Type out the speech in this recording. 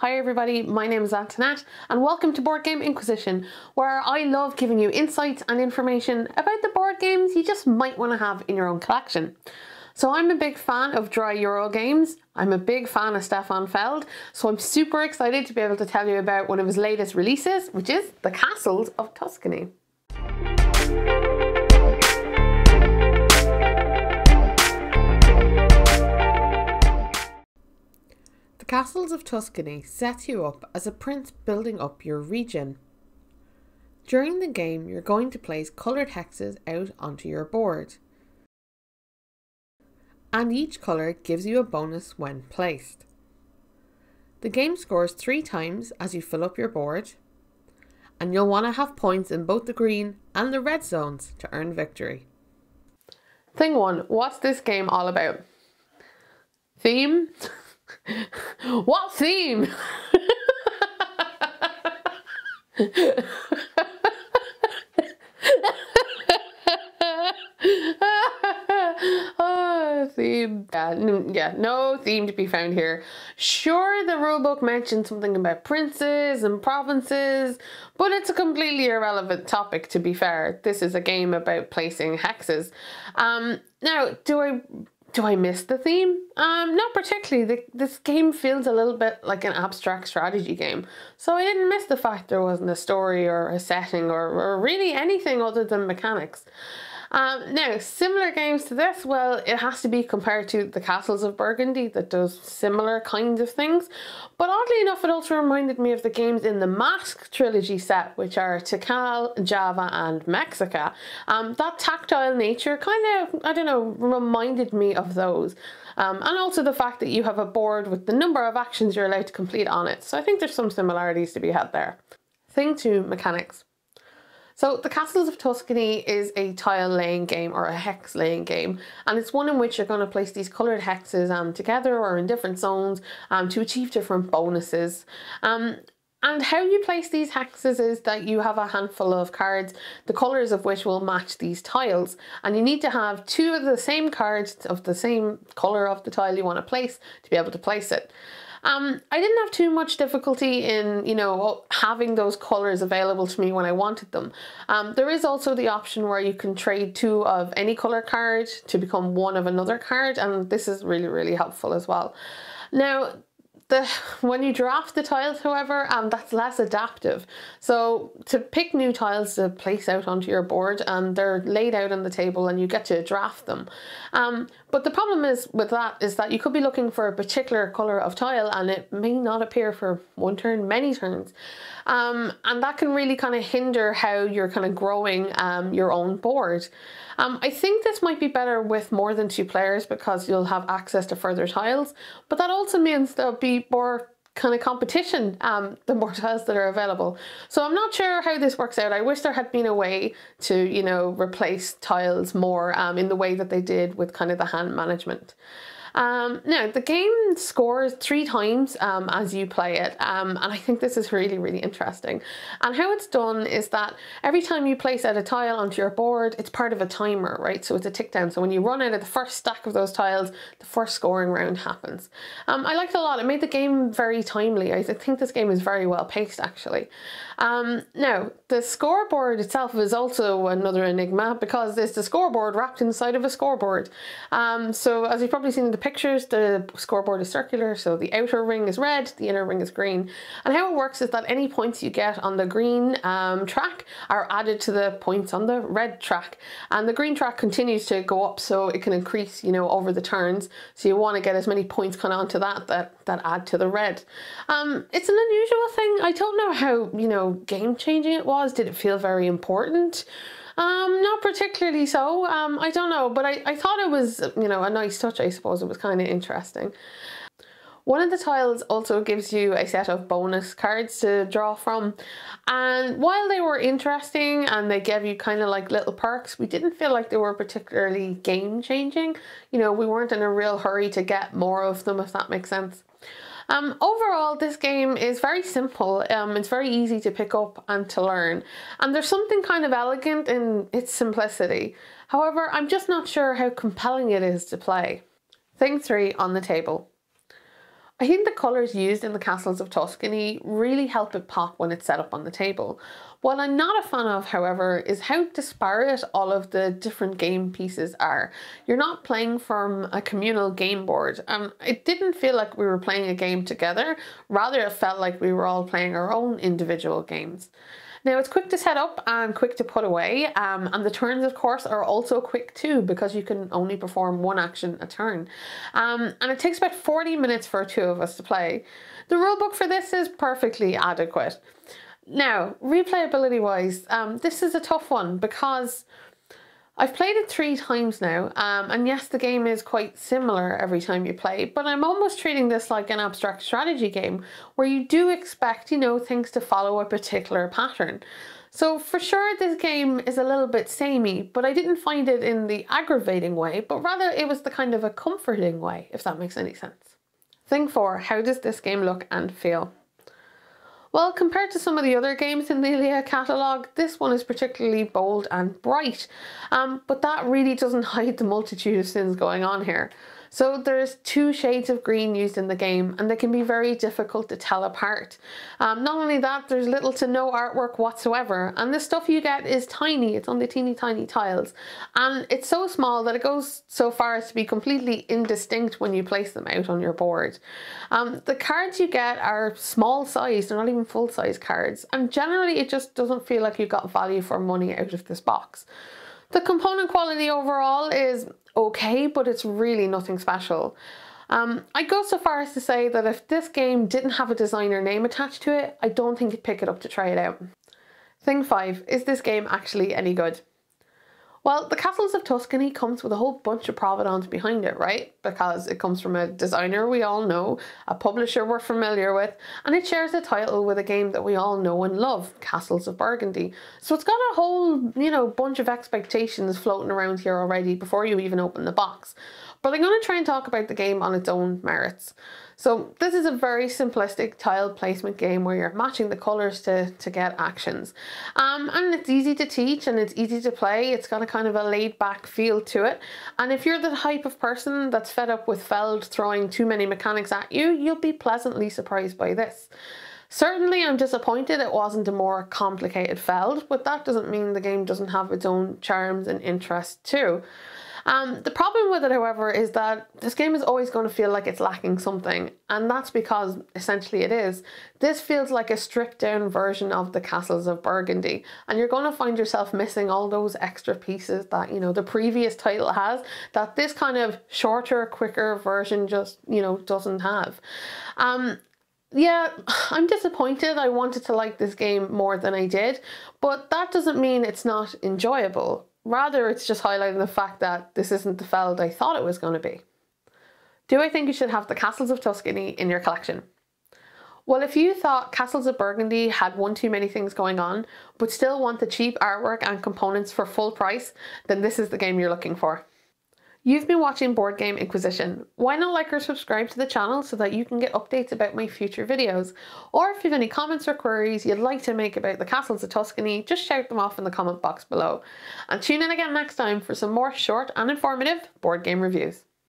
Hi everybody, my name is Antoinette and welcome to Board Game Inquisition where I love giving you insights and information about the board games you just might want to have in your own collection. So I'm a big fan of dry Euro games, I'm a big fan of Stefan Feld, so I'm super excited to be able to tell you about one of his latest releases, which is The Castles of Tuscany. Castles of Tuscany sets you up as a prince building up your region. During the game, you're going to place coloured hexes out onto your board. And each colour gives you a bonus when placed. The game scores three times as you fill up your board, and you'll want to have points in both the green and the red zones to earn victory. Thing 1. What's this game all about? Theme? what theme? oh, theme. Yeah, yeah, no theme to be found here. Sure, the rulebook mentions something about princes and provinces, but it's a completely irrelevant topic to be fair. This is a game about placing hexes. Um, now, do I do I miss the theme? Um, not particularly. The, this game feels a little bit like an abstract strategy game. So I didn't miss the fact there wasn't a story or a setting or, or really anything other than mechanics. Um, now, similar games to this, well, it has to be compared to the Castles of Burgundy that does similar kinds of things. But oddly enough, it also reminded me of the games in the Mask trilogy set, which are Tikal, Java, and Mexica. Um, that tactile nature kind of, I don't know, reminded me of those. Um, and also the fact that you have a board with the number of actions you're allowed to complete on it. So I think there's some similarities to be had there. Thing two, mechanics. So the Castles of Tuscany is a tile laying game or a hex laying game and it's one in which you're going to place these coloured hexes um, together or in different zones um, to achieve different bonuses. Um, and how you place these hexes is that you have a handful of cards, the colours of which will match these tiles. And you need to have two of the same cards of the same colour of the tile you want to place to be able to place it. Um, I didn't have too much difficulty in, you know, having those colours available to me when I wanted them. Um, there is also the option where you can trade two of any colour card to become one of another card and this is really, really helpful as well. Now, the when you draft the tiles, however, um, that's less adaptive. So to pick new tiles to place out onto your board, and um, they're laid out on the table, and you get to draft them. Um, but the problem is with that is that you could be looking for a particular color of tile, and it may not appear for one turn, many turns, um, and that can really kind of hinder how you're kind of growing um, your own board. Um, I think this might be better with more than two players because you'll have access to further tiles, but that also means there'll be more kind of competition um, the more tiles that are available. So I'm not sure how this works out. I wish there had been a way to, you know, replace tiles more um, in the way that they did with kind of the hand management. Um, now, the game scores three times um, as you play it, um, and I think this is really, really interesting. And how it's done is that every time you place out a tile onto your board, it's part of a timer, right? So it's a tick down. So when you run out of the first stack of those tiles, the first scoring round happens. Um, I liked it a lot. It made the game very timely. I think this game is very well paced, actually. Um, now, the scoreboard itself is also another enigma because it's the scoreboard wrapped inside of a scoreboard. Um, so as you've probably seen in the pictures, the scoreboard is circular, so the outer ring is red, the inner ring is green. And how it works is that any points you get on the green um, track are added to the points on the red track. And the green track continues to go up so it can increase, you know, over the turns. So you want to get as many points kind of onto that that, that add to the red. Um, it's an unusual thing. I don't know how, you know, game changing it was. Did it feel very important? Um, not particularly so. Um, I don't know, but I, I thought it was, you know, a nice touch, I suppose. It was kind of interesting. One of the tiles also gives you a set of bonus cards to draw from. And while they were interesting and they gave you kind of like little perks, we didn't feel like they were particularly game changing. You know, we weren't in a real hurry to get more of them, if that makes sense. Um, overall, this game is very simple. Um, it's very easy to pick up and to learn. And there's something kind of elegant in its simplicity. However, I'm just not sure how compelling it is to play. Thing three on the table. I think the colours used in the Castles of Tuscany really help it pop when it's set up on the table. What I'm not a fan of, however, is how disparate all of the different game pieces are. You're not playing from a communal game board. Um, it didn't feel like we were playing a game together, rather it felt like we were all playing our own individual games. Now it's quick to set up and quick to put away um, and the turns of course are also quick too because you can only perform one action a turn. Um, and it takes about 40 minutes for two of us to play. The rulebook for this is perfectly adequate. Now, replayability wise, um, this is a tough one because I've played it three times now, um, and yes, the game is quite similar every time you play, but I'm almost treating this like an abstract strategy game where you do expect, you know, things to follow a particular pattern. So for sure this game is a little bit samey, but I didn't find it in the aggravating way, but rather it was the kind of a comforting way, if that makes any sense. Thing 4. How does this game look and feel? Well, compared to some of the other games in the Alea catalogue, this one is particularly bold and bright, um, but that really doesn't hide the multitude of sins going on here. So there's two shades of green used in the game and they can be very difficult to tell apart. Um, not only that, there's little to no artwork whatsoever and the stuff you get is tiny, it's on the teeny tiny tiles and it's so small that it goes so far as to be completely indistinct when you place them out on your board. Um, the cards you get are small size, they're not even full size cards and generally it just doesn't feel like you got value for money out of this box. The component quality overall is okay, but it's really nothing special. Um, I go so far as to say that if this game didn't have a designer name attached to it, I don't think you'd pick it up to try it out. Thing 5. Is this game actually any good? Well, the Castles of Tuscany comes with a whole bunch of provenance behind it, right? Because it comes from a designer we all know, a publisher we're familiar with, and it shares a title with a game that we all know and love, Castles of Burgundy. So it's got a whole, you know, bunch of expectations floating around here already before you even open the box. But I'm going to try and talk about the game on its own merits. So this is a very simplistic tile placement game where you're matching the colours to, to get actions. Um, and it's easy to teach and it's easy to play. It's got a kind of a laid back feel to it. And if you're the type of person that's fed up with Feld throwing too many mechanics at you, you'll be pleasantly surprised by this. Certainly I'm disappointed it wasn't a more complicated Feld, but that doesn't mean the game doesn't have its own charms and interest too. Um, the problem with it, however, is that this game is always going to feel like it's lacking something, and that's because essentially it is. This feels like a stripped down version of the Castles of Burgundy, and you're going to find yourself missing all those extra pieces that, you know, the previous title has, that this kind of shorter, quicker version just, you know, doesn't have. Um, yeah, I'm disappointed. I wanted to like this game more than I did, but that doesn't mean it's not enjoyable. Rather, it's just highlighting the fact that this isn't the Feld I thought it was going to be. Do I think you should have the Castles of Tuscany in your collection? Well, if you thought Castles of Burgundy had one too many things going on, but still want the cheap artwork and components for full price, then this is the game you're looking for. You've been watching Board Game Inquisition. Why not like or subscribe to the channel so that you can get updates about my future videos? Or if you have any comments or queries you'd like to make about the castles of Tuscany, just shout them off in the comment box below. And tune in again next time for some more short and informative board game reviews.